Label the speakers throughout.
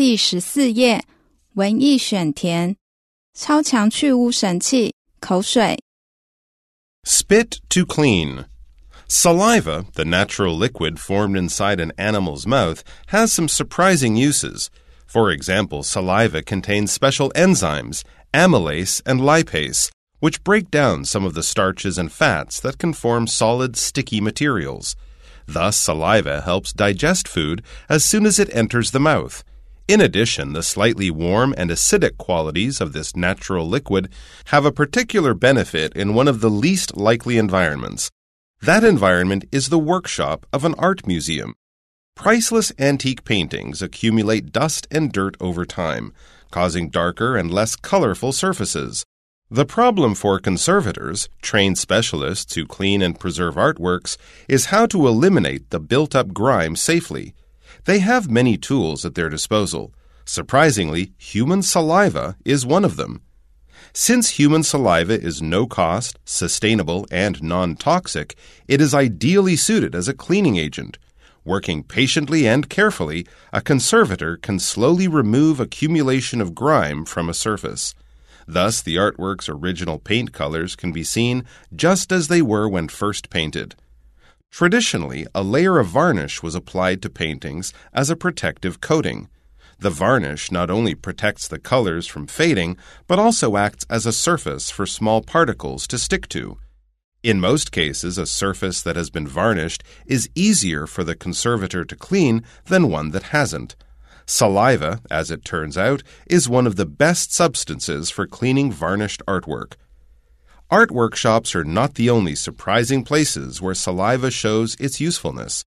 Speaker 1: 第十四页文艺选填，超强去污神器，口水。
Speaker 2: Spit to clean. Saliva, the natural liquid formed inside an animal's mouth, has some surprising uses. For example, saliva contains special enzymes, amylase and lipase, which break down some of the starches and fats that can form solid, sticky materials. Thus, saliva helps digest food as soon as it enters the mouth. In addition, the slightly warm and acidic qualities of this natural liquid have a particular benefit in one of the least likely environments. That environment is the workshop of an art museum. Priceless antique paintings accumulate dust and dirt over time, causing darker and less colorful surfaces. The problem for conservators, trained specialists who clean and preserve artworks, is how to eliminate the built up grime safely. They have many tools at their disposal. Surprisingly, human saliva is one of them. Since human saliva is no cost, sustainable, and non toxic, it is ideally suited as a cleaning agent. Working patiently and carefully, a conservator can slowly remove accumulation of grime from a surface. Thus, the artwork's original paint colors can be seen just as they were when first painted. Traditionally, a layer of varnish was applied to paintings as a protective coating. The varnish not only protects the colors from fading, but also acts as a surface for small particles to stick to. In most cases, a surface that has been varnished is easier for the conservator to clean than one that hasn't. Saliva, as it turns out, is one of the best substances for cleaning varnished artwork. Art workshops are not the only surprising places where saliva shows its usefulness.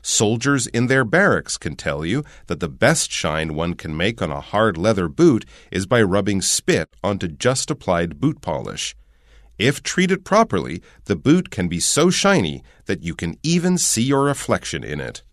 Speaker 2: Soldiers in their barracks can tell you that the best shine one can make on a hard leather boot is by rubbing spit onto just applied boot polish. If treated properly, the boot can be so shiny that you can even see your reflection in it.